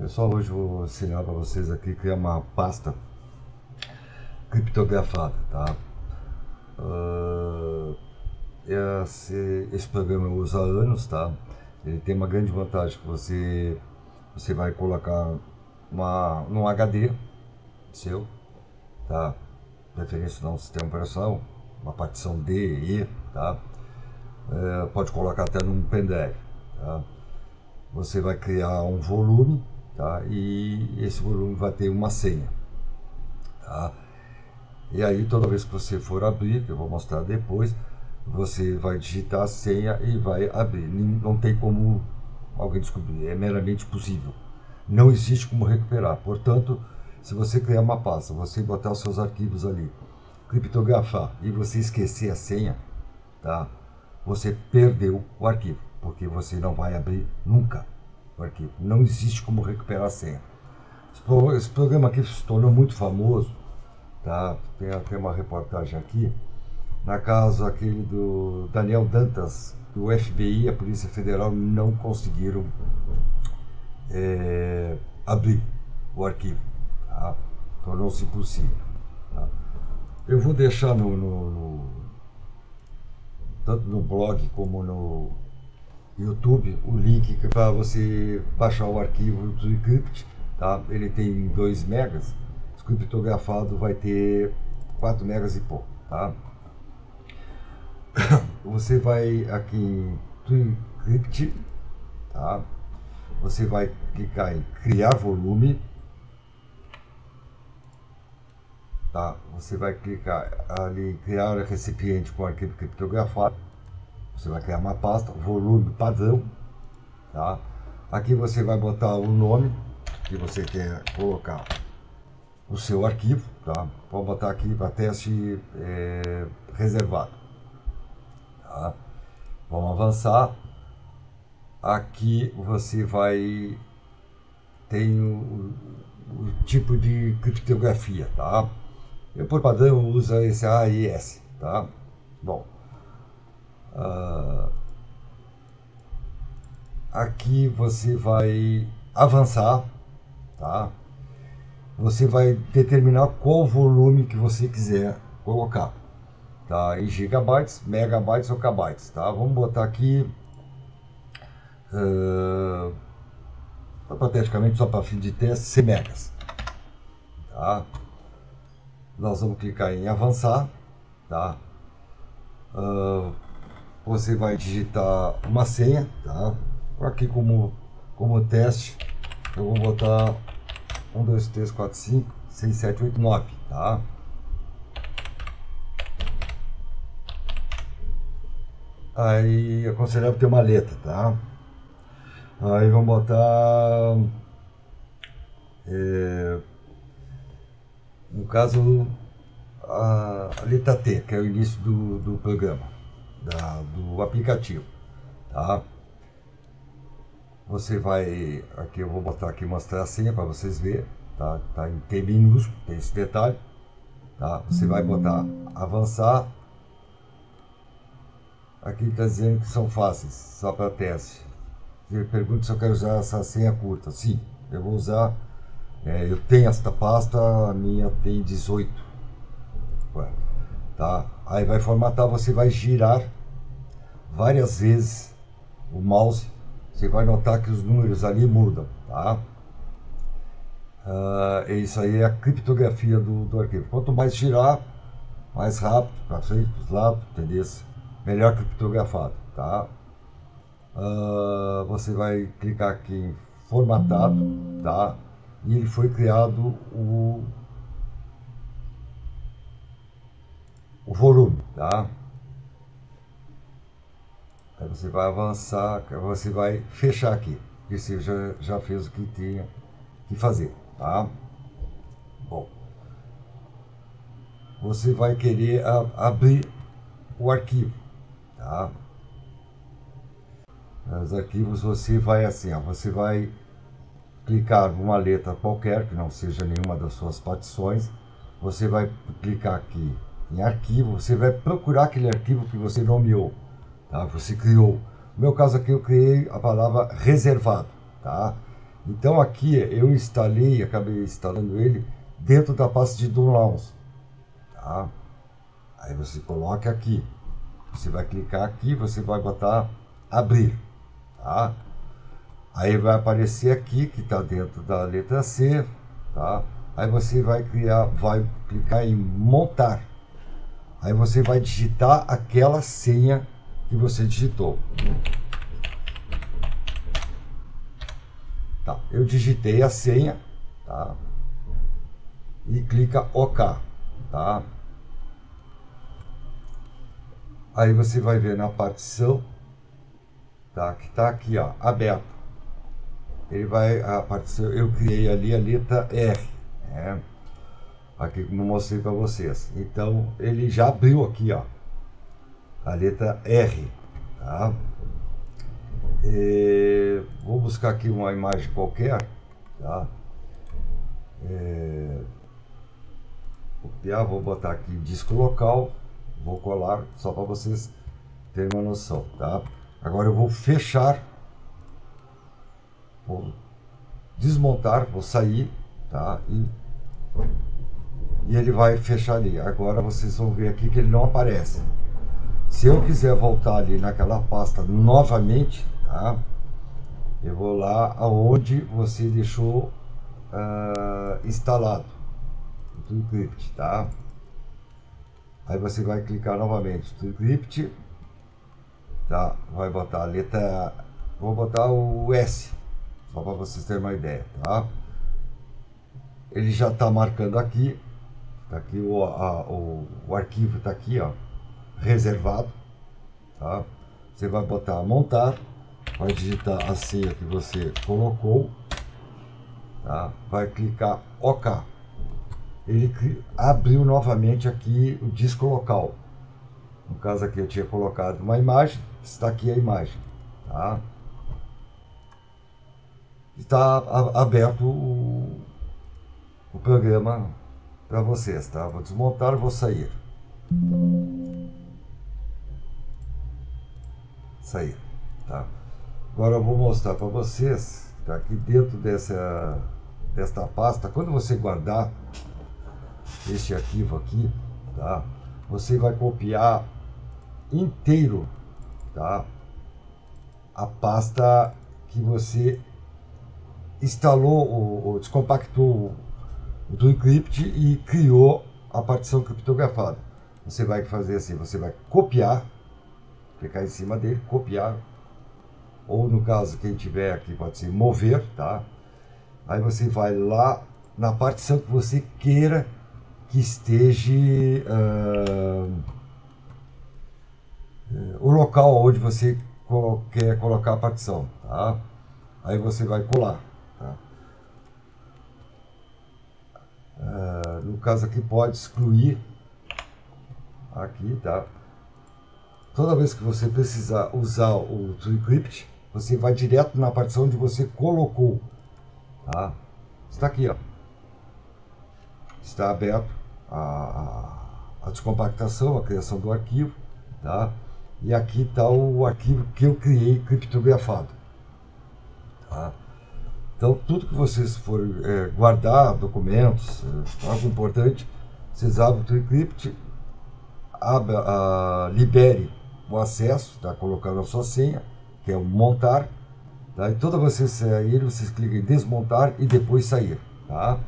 Pessoal, hoje vou ensinar para vocês aqui criar uma pasta criptografada, tá? Uh, esse, esse programa eu uso há anos, tá? Ele tem uma grande vantagem que você, você vai colocar uma, num HD seu, tá? Preferência não sistema operacional, uma partição D, E, tá? É, pode colocar até num pendrive, tá? Você vai criar um volume, tá? E esse volume vai ter uma senha, tá? E aí toda vez que você for abrir, que eu vou mostrar depois, você vai digitar a senha e vai abrir. Não tem como alguém descobrir, é meramente possível. Não existe como recuperar. Portanto, se você criar uma pasta, você botar os seus arquivos ali, criptografar e você esquecer a senha, tá? Você perdeu o arquivo, porque você não vai abrir nunca arquivo. Não existe como recuperar a senha. Esse programa aqui se tornou muito famoso, tá? Tem até uma reportagem aqui na casa aquele do Daniel Dantas, do FBI, a Polícia Federal, não conseguiram é, abrir o arquivo. Tá? Tornou-se impossível. Tá? Eu vou deixar no, no, no, tanto no blog como no YouTube o link para você baixar o arquivo do Encrypt. Tá? Ele tem 2 megas, criptografado vai ter 4 megas e pouco. Tá? você vai aqui em TweetCrypt, tá? Você vai clicar em criar volume, tá? Você vai clicar ali em criar recipiente com arquivo criptografado. Você vai criar uma pasta, volume padrão, tá? Aqui você vai botar o nome que você quer colocar o seu arquivo, tá? Vou botar aqui para teste é, reservado. Tá? Vamos avançar. Aqui você vai tem o, o tipo de criptografia, tá? Eu por padrão uso esse AES, tá? Bom, uh, aqui você vai avançar, tá? Você vai determinar qual volume que você quiser colocar tá? em gigabytes, megabytes ou kbytes, tá? Vamos botar aqui uh, só para fim de teste 100 megas, tá? Nós vamos clicar em avançar, tá? Uh, você vai digitar uma senha, tá? Aqui como como teste, eu vou botar 1, 2, 3, 4, 5, 6, 7, 8, 9, tá? Aí aconselhável ter uma letra, tá? Aí vamos botar. É, no caso, a, a, letra T, que é o início do, do programa, da, do aplicativo, tá? Você vai, aqui eu vou botar aqui mostrar a senha para vocês verem, tá? Tá em T minúsculo, tem esse detalhe, tá? Você vai botar avançar Aqui está dizendo que são fáceis, só para teste. Ele pergunta se eu quero usar essa senha curta. Sim, eu vou usar. É, eu tenho esta pasta, a minha tem 18. Tá? Aí vai formatar, você vai girar várias vezes o mouse. Você vai notar que os números ali mudam. Tá? Uh, isso aí é a criptografia do, do arquivo. Quanto mais girar, mais rápido, para frente, para os lados, entendeu? melhor criptografado, tá? Uh, você vai clicar aqui em formatado, tá? E ele foi criado o, o volume, tá? Aí você vai avançar, você vai fechar aqui, porque você já, já fez o que tinha que fazer, tá? Bom, você vai querer a, abrir o arquivo, Tá? Os arquivos você vai assim, ó, você vai clicar numa letra qualquer, que não seja nenhuma das suas partições, você vai clicar aqui em arquivo, você vai procurar aquele arquivo que você nomeou, tá? Você criou. No meu caso aqui eu criei a palavra reservado, tá? Então aqui eu instalei, acabei instalando ele dentro da pasta de downloads. Tá? Aí você coloca aqui. Você vai clicar aqui, você vai botar abrir. Tá? Aí vai aparecer aqui que está dentro da letra C. Tá? Aí você vai criar, vai clicar em montar. Aí você vai digitar aquela senha que você digitou. Tá, eu digitei a senha, tá? E clica OK, tá? Aí você vai ver na partição, tá? Que tá aqui, ó, aberto. Ele vai, a partição, eu criei ali a letra R, né? Aqui como mostrei para vocês. Então, ele já abriu aqui, ó, a letra R, tá? E, vou buscar aqui uma imagem qualquer, tá? É, copiar, vou botar aqui disco local, vou colar só para vocês terem uma noção, tá? Agora eu vou fechar, vou desmontar, vou sair, tá? E, e ele vai fechar ali. Agora vocês vão ver aqui que ele não aparece. Se eu quiser voltar ali naquela pasta novamente, tá? Eu vou lá aonde você deixou uh, instalado o TrueCrypt, tá? Aí você vai clicar novamente TrueCrypt, tá? Vai botar a letra, vou botar o S, só para vocês terem uma ideia, tá? Ele já está marcando aqui, tá aqui o, a, o, o arquivo está aqui, ó, reservado, tá? Você vai botar montar, vai digitar a senha que você colocou, tá? Vai clicar OK ele abriu novamente aqui o disco local. No caso aqui eu tinha colocado uma imagem, está aqui a imagem. Tá? Está aberto o, o programa para vocês, tá? Vou desmontar vou sair. Sair, tá? Agora eu vou mostrar para vocês, tá aqui dentro dessa, desta pasta, quando você guardar este arquivo aqui, tá? Você vai copiar inteiro, tá? A pasta que você instalou ou, descompactou o TrueCrypt e criou a partição criptografada. Você vai fazer assim, você vai copiar, clicar em cima dele, copiar, ou no caso quem tiver aqui pode ser mover, tá? Aí você vai lá na partição que você queira que esteja uh, o local onde você quer colocar a partição, tá? Aí você vai colar, tá? Uh, no caso aqui pode excluir aqui, tá? Toda vez que você precisar usar o TrueCrypt, você vai direto na partição onde você colocou, tá? Está aqui, ó. Está aberto a, a descompactação, a criação do arquivo, tá? E aqui está o arquivo que eu criei criptografado, tá? Então, tudo que vocês forem é, guardar, documentos, é, algo importante, vocês abrem o TrueCrypt, abra, a, libere o acesso, tá? colocando a sua senha, que é o montar, tá? E toda vez que vocês saírem, vocês clicam em desmontar e depois sair, tá?